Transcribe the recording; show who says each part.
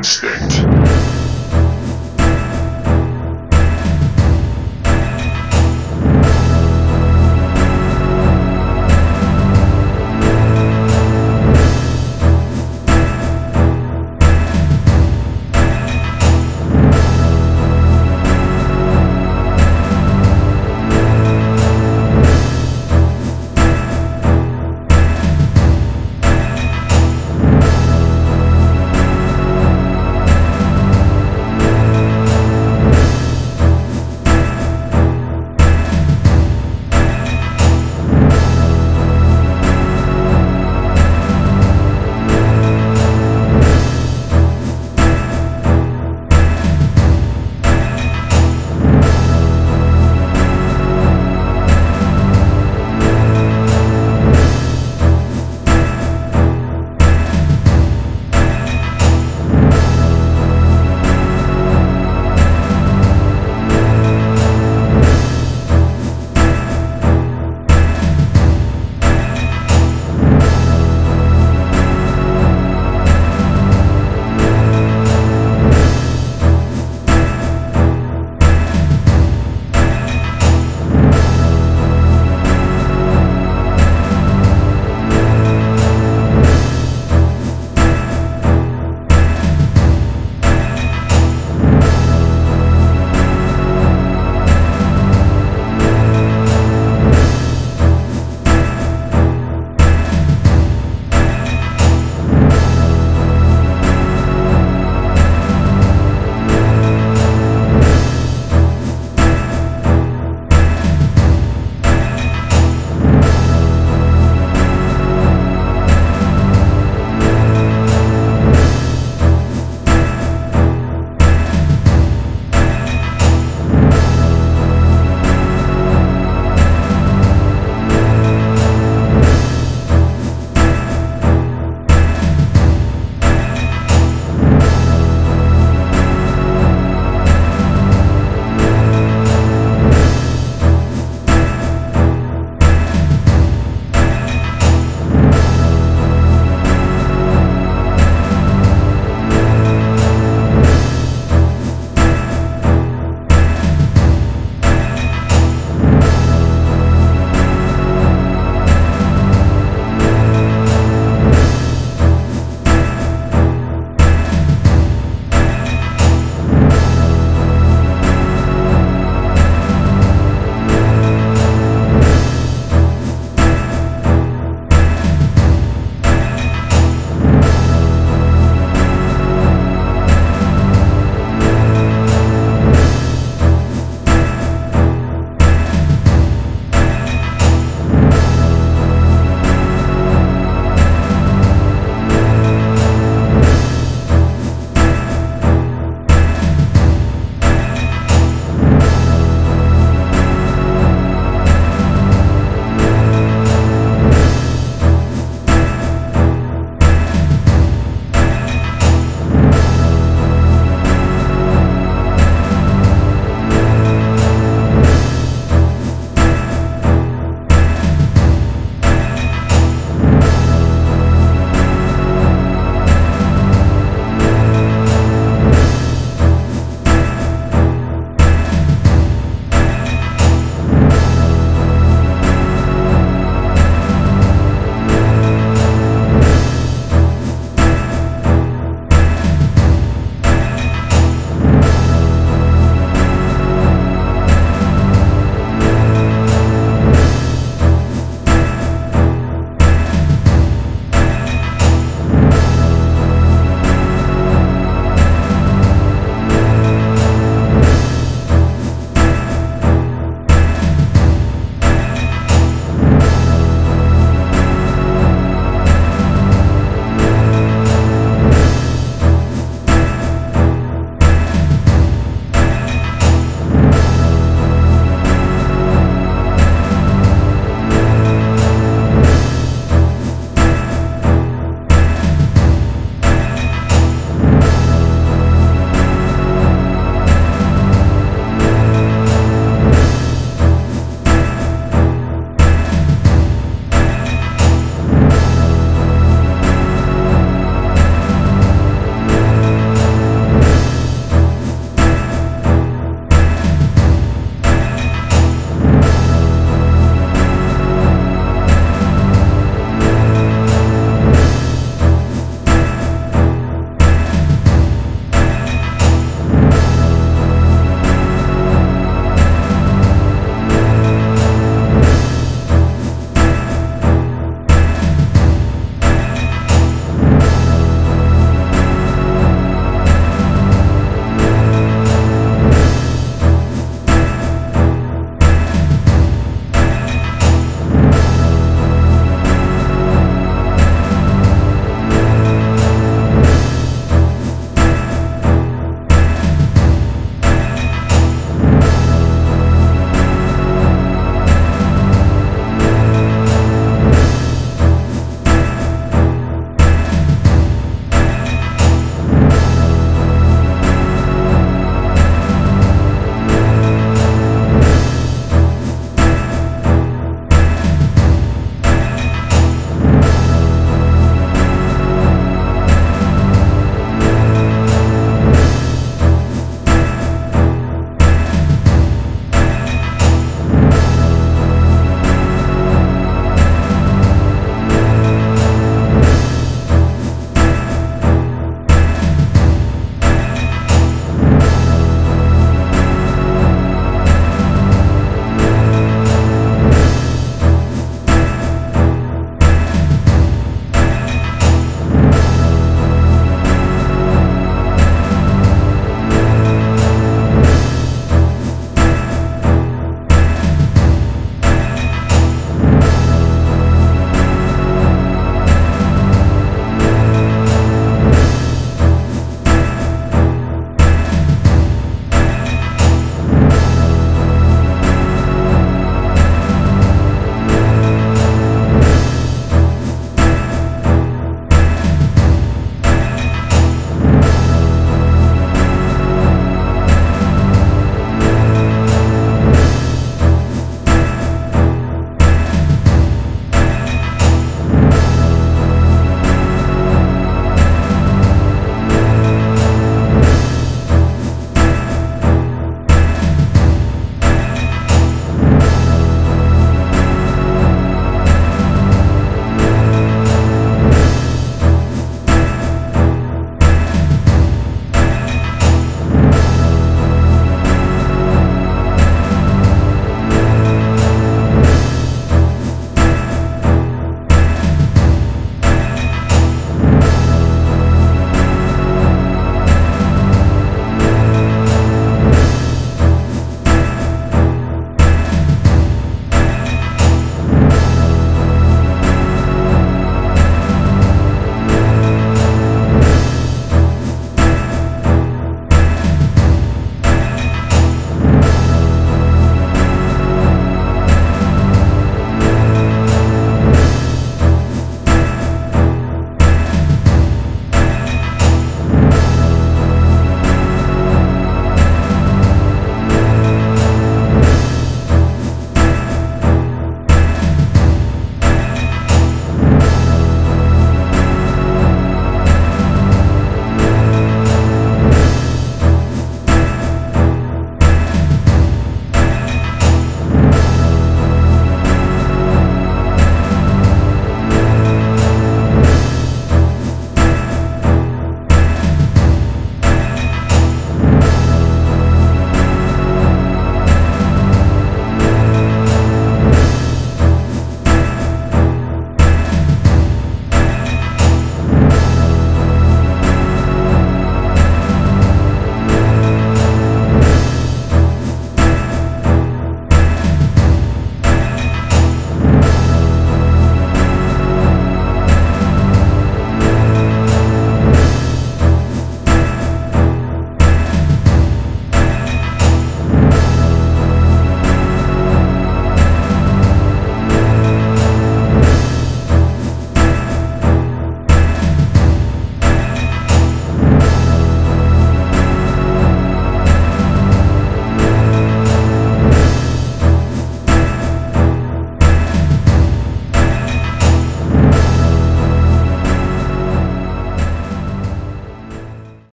Speaker 1: instinct.